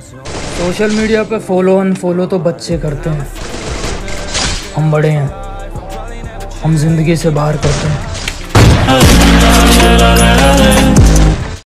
Social media पे follow unfollow तो बच्चे करते हैं। हम बड़े हैं। हम ज़िंदगी से बाहर करते हैं।